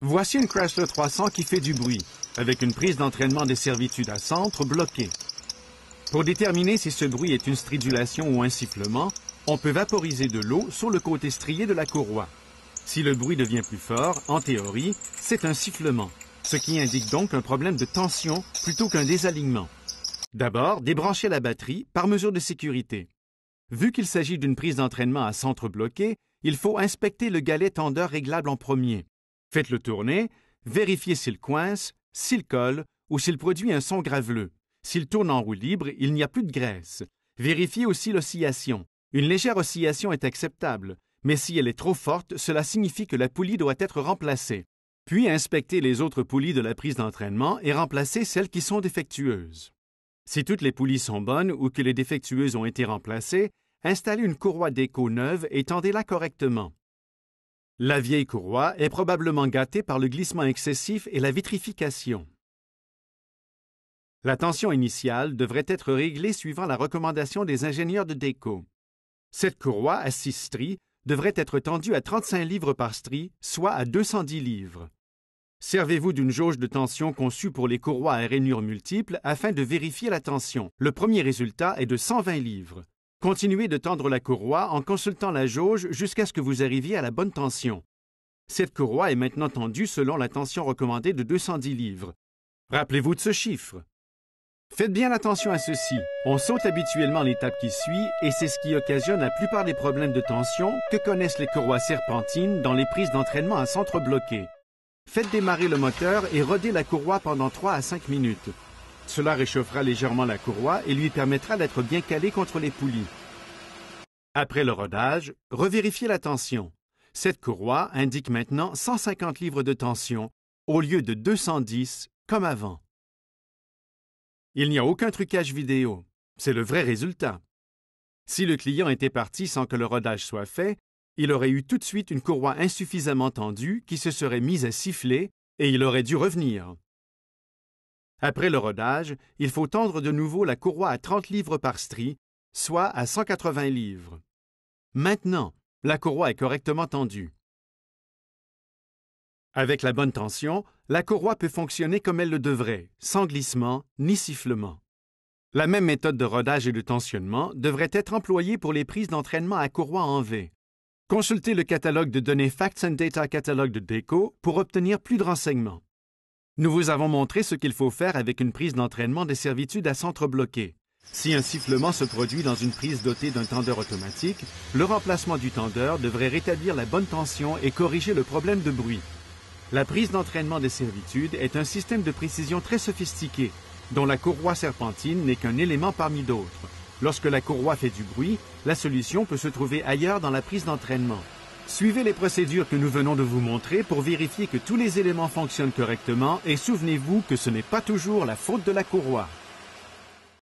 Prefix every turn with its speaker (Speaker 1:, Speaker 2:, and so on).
Speaker 1: Voici une Chrysler 300 qui fait du bruit, avec une prise d'entraînement des servitudes à centre bloquée. Pour déterminer si ce bruit est une stridulation ou un sifflement, on peut vaporiser de l'eau sur le côté strié de la courroie. Si le bruit devient plus fort, en théorie, c'est un sifflement, ce qui indique donc un problème de tension plutôt qu'un désalignement. D'abord, débranchez la batterie par mesure de sécurité. Vu qu'il s'agit d'une prise d'entraînement à centre bloqué, il faut inspecter le galet tendeur réglable en premier. Faites-le tourner, vérifiez s'il coince, s'il colle ou s'il produit un son graveleux. S'il tourne en roue libre, il n'y a plus de graisse. Vérifiez aussi l'oscillation. Une légère oscillation est acceptable, mais si elle est trop forte, cela signifie que la poulie doit être remplacée. Puis inspectez les autres poulies de la prise d'entraînement et remplacez celles qui sont défectueuses. Si toutes les poulies sont bonnes ou que les défectueuses ont été remplacées, installez une courroie d'écho neuve et tendez-la correctement. La vieille courroie est probablement gâtée par le glissement excessif et la vitrification. La tension initiale devrait être réglée suivant la recommandation des ingénieurs de déco. Cette courroie à 6 stries devrait être tendue à 35 livres par strie, soit à 210 livres. Servez-vous d'une jauge de tension conçue pour les courroies à rainures multiples afin de vérifier la tension. Le premier résultat est de 120 livres. Continuez de tendre la courroie en consultant la jauge jusqu'à ce que vous arriviez à la bonne tension. Cette courroie est maintenant tendue selon la tension recommandée de 210 livres. Rappelez-vous de ce chiffre. Faites bien attention à ceci. On saute habituellement l'étape qui suit et c'est ce qui occasionne la plupart des problèmes de tension que connaissent les courroies serpentines dans les prises d'entraînement à centre bloqué. Faites démarrer le moteur et rodez la courroie pendant 3 à 5 minutes. Cela réchauffera légèrement la courroie et lui permettra d'être bien calé contre les poulies. Après le rodage, revérifiez la tension. Cette courroie indique maintenant 150 livres de tension au lieu de 210 comme avant. Il n'y a aucun trucage vidéo. C'est le vrai résultat. Si le client était parti sans que le rodage soit fait, il aurait eu tout de suite une courroie insuffisamment tendue qui se serait mise à siffler et il aurait dû revenir. Après le rodage, il faut tendre de nouveau la courroie à 30 livres par strie, soit à 180 livres. Maintenant, la courroie est correctement tendue. Avec la bonne tension, la courroie peut fonctionner comme elle le devrait, sans glissement ni sifflement. La même méthode de rodage et de tensionnement devrait être employée pour les prises d'entraînement à courroie en V. Consultez le catalogue de données Facts and Data Catalogue de DECO pour obtenir plus de renseignements. Nous vous avons montré ce qu'il faut faire avec une prise d'entraînement des servitudes à centre bloqué. Si un sifflement se produit dans une prise dotée d'un tendeur automatique, le remplacement du tendeur devrait rétablir la bonne tension et corriger le problème de bruit. La prise d'entraînement des servitudes est un système de précision très sophistiqué, dont la courroie serpentine n'est qu'un élément parmi d'autres. Lorsque la courroie fait du bruit, la solution peut se trouver ailleurs dans la prise d'entraînement. Suivez les procédures que nous venons de vous montrer pour vérifier que tous les éléments fonctionnent correctement et souvenez-vous que ce n'est pas toujours la faute de la courroie.